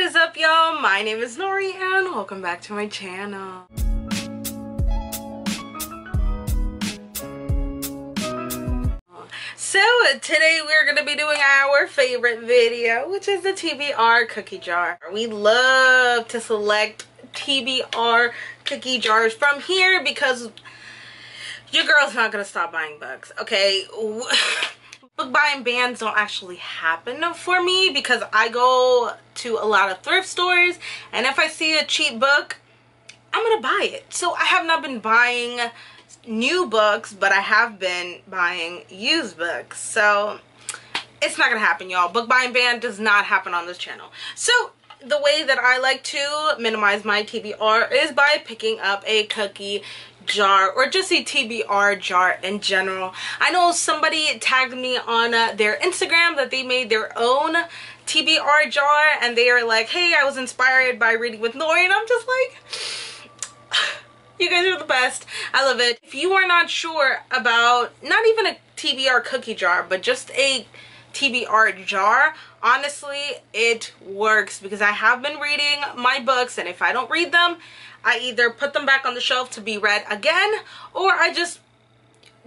is up y'all? My name is Nori and welcome back to my channel. So today we're going to be doing our favorite video which is the TBR cookie jar. We love to select TBR cookie jars from here because your girl's not going to stop buying books, okay? book buying bans don't actually happen for me because I go to a lot of thrift stores and if I see a cheap book, I'm gonna buy it. So I have not been buying new books, but I have been buying used books. So it's not gonna happen, y'all. Book buying ban does not happen on this channel. So the way that I like to minimize my TBR is by picking up a cookie jar or just a TBR jar in general. I know somebody tagged me on uh, their Instagram that they made their own TBR jar and they are like, hey, I was inspired by reading with Nori and I'm just like, you guys are the best. I love it. If you are not sure about not even a TBR cookie jar, but just a TBR jar, honestly, it works because I have been reading my books and if I don't read them, I either put them back on the shelf to be read again or I just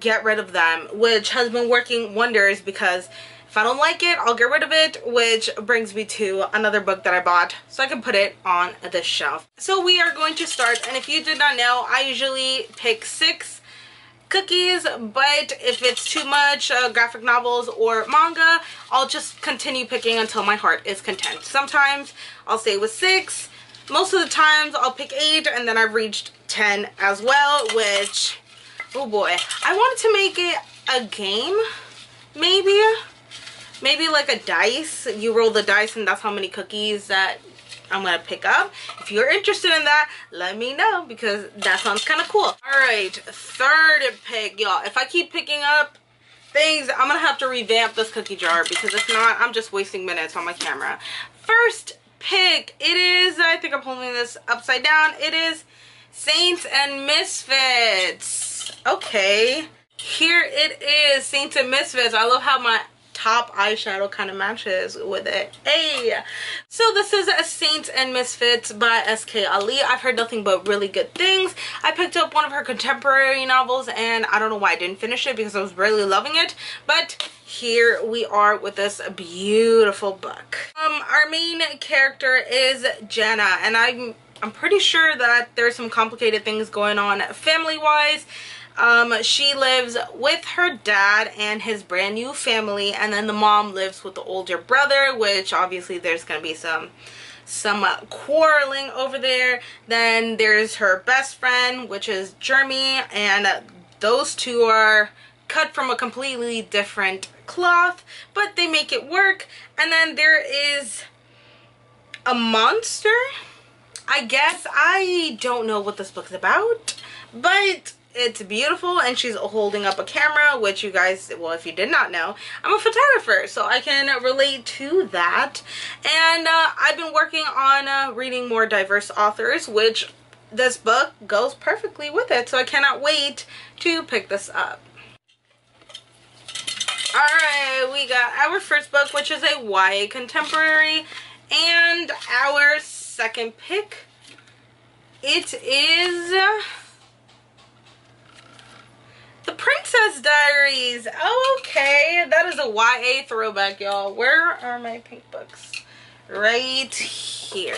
get rid of them which has been working wonders because if I don't like it I'll get rid of it which brings me to another book that I bought so I can put it on the shelf. So we are going to start and if you did not know I usually pick six cookies but if it's too much uh, graphic novels or manga I'll just continue picking until my heart is content. Sometimes I'll stay with six most of the times I'll pick eight and then I've reached 10 as well, which, oh boy. I wanted to make it a game, maybe. Maybe like a dice. You roll the dice and that's how many cookies that I'm gonna pick up. If you're interested in that, let me know because that sounds kind of cool. All right, third pick, y'all. If I keep picking up things, I'm gonna have to revamp this cookie jar because if not, I'm just wasting minutes on my camera. First pick. It is, I think I'm holding this upside down. It is Saints and Misfits. Okay. Here it is, Saints and Misfits. I love how my top eyeshadow kind of matches with it. Hey! So this is a Saints and Misfits by S.K. Ali. I've heard nothing but really good things. I picked up one of her contemporary novels and I don't know why I didn't finish it because I was really loving it. But here we are with this beautiful book. Um, our main character is Jenna and I'm I'm pretty sure that there's some complicated things going on family-wise. Um, she lives with her dad and his brand new family and then the mom lives with the older brother which obviously there's gonna be some some uh, quarreling over there. Then there's her best friend which is Jeremy and those two are cut from a completely different cloth but they make it work. And then there is a monster. I guess I don't know what this book's about but it's beautiful and she's holding up a camera which you guys well if you did not know i'm a photographer so i can relate to that. And uh, i've been working on uh, reading more diverse authors which this book goes perfectly with it so i cannot wait to pick this up all right we got our first book which is a YA contemporary and our second pick it is the Princess Diaries. Oh, okay. That is a YA throwback, y'all. Where are my pink books? Right here.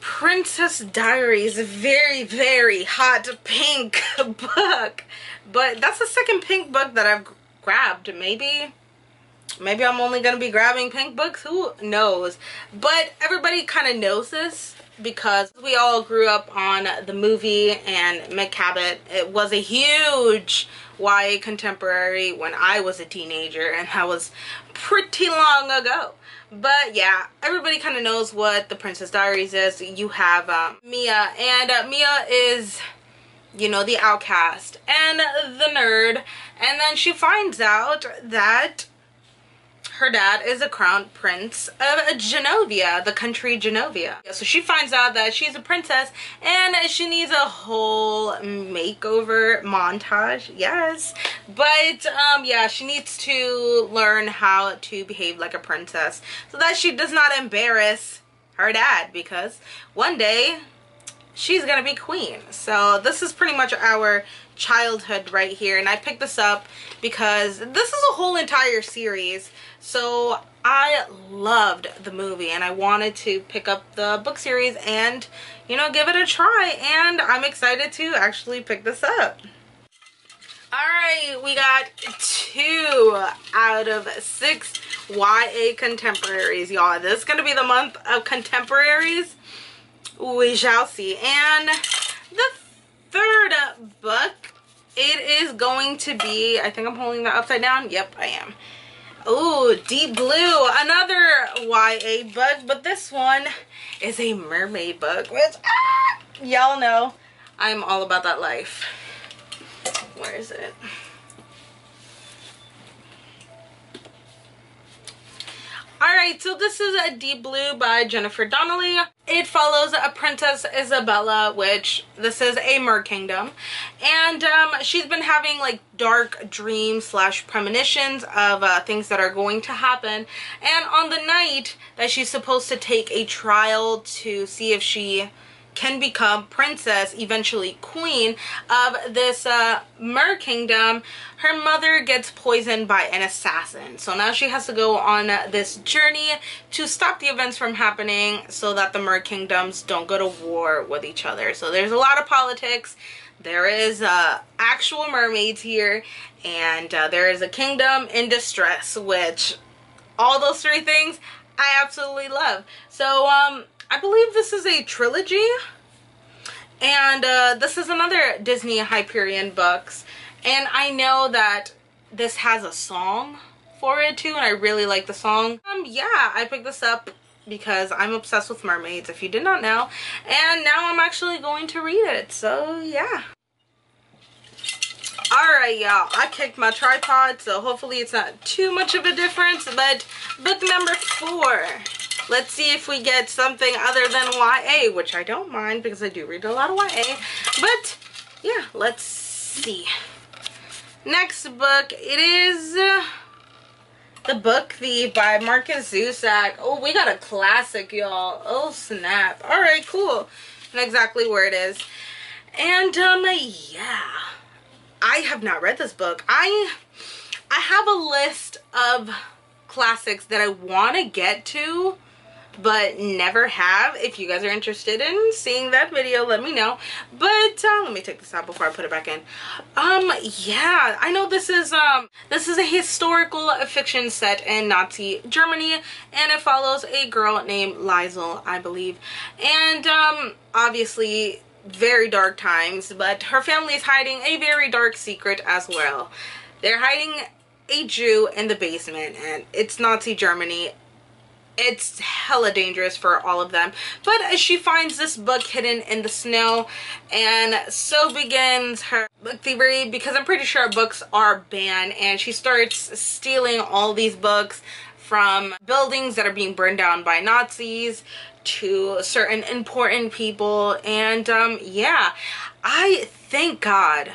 Princess Diaries. Very, very hot pink book. But that's the second pink book that I've grabbed. Maybe maybe I'm only going to be grabbing pink books. Who knows? But everybody kind of knows this because we all grew up on the movie and Meg Cabot. It was a huge YA contemporary when I was a teenager and that was pretty long ago. But yeah, everybody kind of knows what The Princess Diaries is. You have um, Mia and uh, Mia is you know, the outcast and the nerd. And then she finds out that her dad is a crown prince of Genovia, the country Genovia. So she finds out that she's a princess and she needs a whole makeover montage. Yes. But um yeah, she needs to learn how to behave like a princess so that she does not embarrass her dad because one day she's gonna be queen. So this is pretty much our childhood right here and I picked this up because this is a whole entire series so I loved the movie and I wanted to pick up the book series and you know give it a try and I'm excited to actually pick this up Alright, we got two out of six YA contemporaries, y'all. This is to be the month of contemporaries. We shall see. And the third book, it is going to be, I think I'm holding that upside down. Yep, I am. Ooh, Deep Blue, another YA book, but this one is a mermaid book, which, ah, y'all know I'm all about that life. Where is it? Alright, so this is a Deep Blue by Jennifer Donnelly. It follows a Princess Isabella, which this is a mer kingdom. And um, she's been having like dark dreams slash premonitions of uh, things that are going to happen. And on the night that she's supposed to take a trial to see if she can become princess, eventually queen of this uh, mer kingdom, her mother gets poisoned by an assassin. So now she has to go on this journey to stop the events from happening so that the mer kingdoms don't go to war with each other. So there's a lot of politics. There is uh, actual mermaids here and uh, there is a kingdom in distress, which all those three things I absolutely love. So um, I believe this is a trilogy. And uh, this is another Disney Hyperion books. And I know that this has a song for it too. And I really like the song. Um, yeah, I picked this up because I'm obsessed with mermaids, if you did not know. And now I'm actually going to read it. So, yeah. Alright, y'all. I kicked my tripod, so hopefully it's not too much of a difference. But book number four Let's see if we get something other than YA, which I don't mind because I do read a lot of YA. But yeah, let's see. Next book, it is uh, The Book Thief by Markus Zusak. Oh, we got a classic, y'all. Oh, snap. All right, cool. And exactly where it is. And, um, yeah. I have not read this book. I, I have a list of classics that I want to get to but never have. If you guys are interested in seeing that video let me know. But uh, let me take this out before I put it back in. Um yeah I know this is um this is a historical fiction set in Nazi Germany and it follows a girl named Liesel I believe. And um obviously very dark times but her family is hiding a very dark secret as well. They're hiding a Jew in the basement and it's Nazi Germany it's hella dangerous for all of them. But she finds this book hidden in the snow and so begins her book thievery because i'm pretty sure books are banned and she starts stealing all these books from buildings that are being burned down by nazis to certain important people and um yeah. I thank god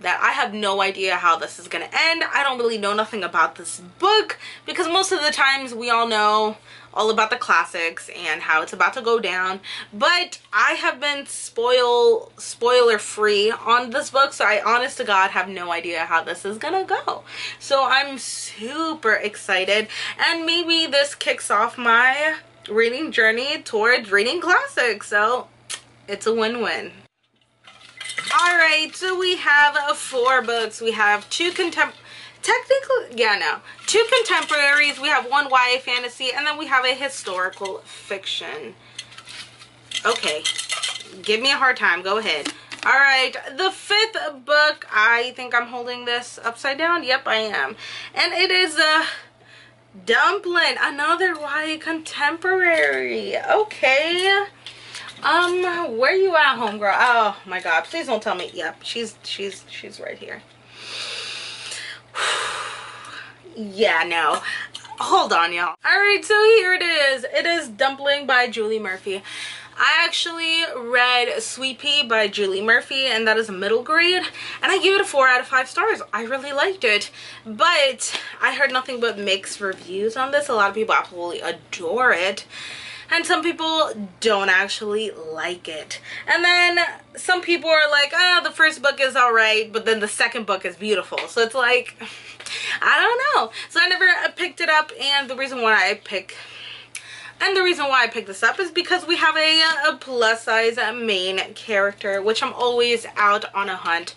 that I have no idea how this is gonna end. I don't really know nothing about this book because most of the times we all know all about the classics and how it's about to go down. But I have been spoil spoiler free on this book so I honest to god have no idea how this is gonna go. So I'm super excited. And maybe this kicks off my reading journey towards reading classics. So it's a win-win all right so we have four books we have two contemporary technically, yeah, no. Two contemporaries. We have one YA fantasy, and then we have a historical fiction. Okay. Give me a hard time. Go ahead. All right. The fifth book. I think I'm holding this upside down. Yep, I am. And it is uh, a Dumpling. Another YA contemporary. Okay. Um, where you at, homegirl? Oh my god, please don't tell me. Yep, she's she's she's right here yeah no hold on y'all all right so here it is it is dumpling by julie murphy I actually read Sweet Pea by Julie Murphy and that is a middle grade and I gave it a 4 out of 5 stars. I really liked it but I heard nothing but mixed reviews on this. A lot of people absolutely adore it and some people don't actually like it. And then some people are like, ah, oh, the first book is alright but then the second book is beautiful. So it's like, I don't know. So I never picked it up and the reason why I pick and the reason why I picked this up is because we have a, a plus size main character, which I'm always out on a hunt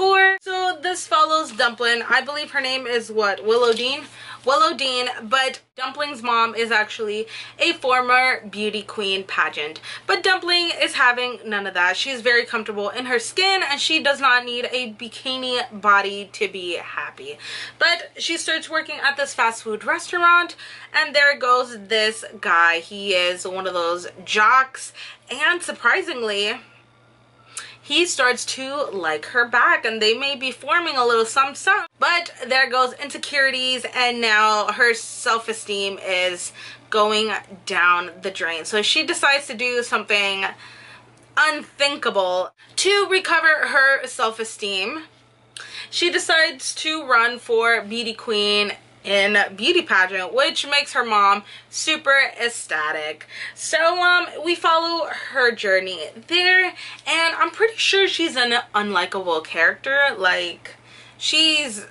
for. So this follows Dumpling. I believe her name is what? Willowdean? Willow Dean, but Dumpling's mom is actually a former beauty queen pageant. But Dumpling is having none of that. She's very comfortable in her skin and she does not need a bikini body to be happy. But she starts working at this fast food restaurant and there goes this guy. He is one of those jocks and surprisingly, he starts to like her back and they may be forming a little some some but there goes insecurities and now her self-esteem is going down the drain. So she decides to do something unthinkable to recover her self-esteem. She decides to run for beauty queen in beauty pageant which makes her mom super ecstatic. So um we follow her journey there and i'm pretty sure she's an unlikable character. Like she's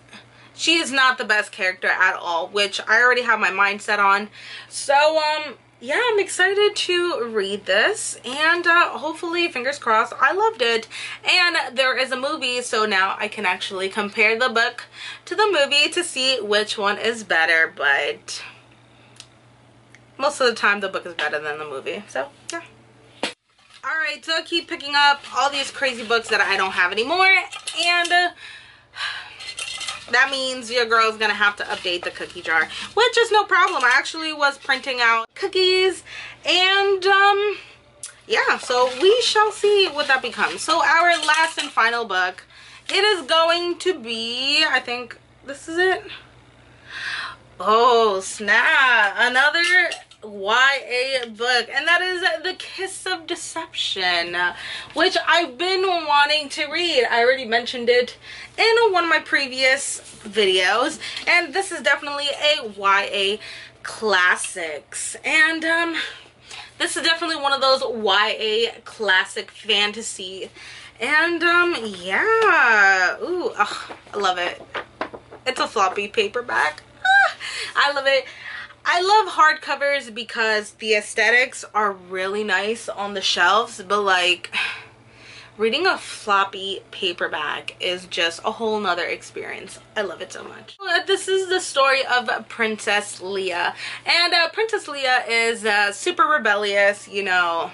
she is not the best character at all which i already have my mindset on. So um yeah, I'm excited to read this and uh, hopefully, fingers crossed, I loved it. And there is a movie, so now I can actually compare the book to the movie to see which one is better. But most of the time, the book is better than the movie. So, yeah. Alright, so I keep picking up all these crazy books that I don't have anymore. And... Uh, that means your girl's gonna have to update the cookie jar which is no problem. I actually was printing out cookies and um yeah so we shall see what that becomes. So our last and final book it is going to be i think this is it? Oh snap. Another YA book and that is The Kiss of Deception which I've been wanting to read. I already mentioned it in one of my previous videos and this is definitely a YA classics. And um this is definitely one of those YA classic fantasy. And um yeah. Ooh oh, I love it. It's a floppy paperback. Ah, I love it I love hardcovers because the aesthetics are really nice on the shelves, but like reading a floppy paperback is just a whole nother experience. I love it so much. This is the story of Princess Lia. And uh, Princess Lia is uh, super rebellious, you know,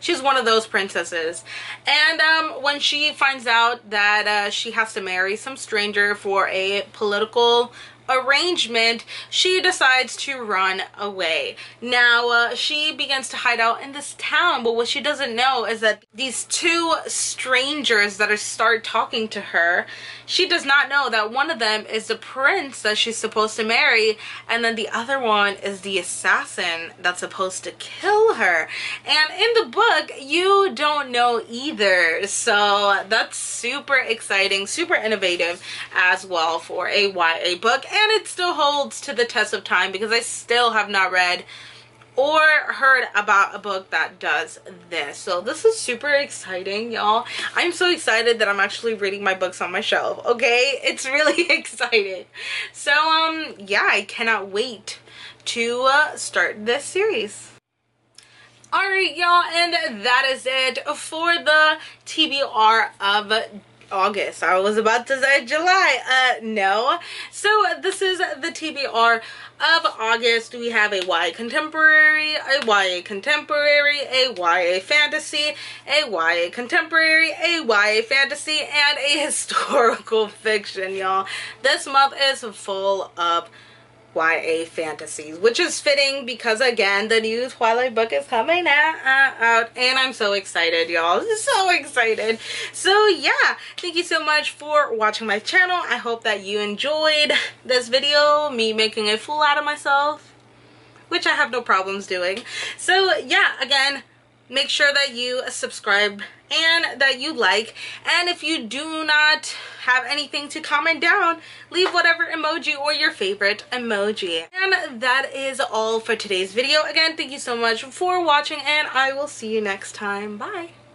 she's one of those princesses and um, when she finds out that uh, she has to marry some stranger for a political arrangement, she decides to run away. Now, uh, she begins to hide out in this town, but what she doesn't know is that these two strangers that are start talking to her, she does not know that one of them is the prince that she's supposed to marry, and then the other one is the assassin that's supposed to kill her. And in the book, you don't know either, so that's super exciting, super innovative as well for a YA book and it still holds to the test of time because I still have not read or heard about a book that does this. So this is super exciting y'all. I'm so excited that i'm actually reading my books on my shelf okay? It's really exciting. So um yeah i cannot wait to uh, start this series. All right y'all and that is it for the tbr of August. I was about to say July. Uh, no. So this is the TBR of August. We have a YA contemporary, a YA contemporary, a YA fantasy, a YA contemporary, a YA fantasy, and a historical fiction, y'all. This month is full of YA fantasies, which is fitting because again, the new Twilight book is coming out, and I'm so excited, y'all. So excited. So yeah, thank you so much for watching my channel. I hope that you enjoyed this video, me making a fool out of myself, which I have no problems doing. So yeah, again, make sure that you subscribe and that you like. And if you do not have anything to comment down leave whatever emoji or your favorite emoji. And that is all for today's video. Again thank you so much for watching and i will see you next time. Bye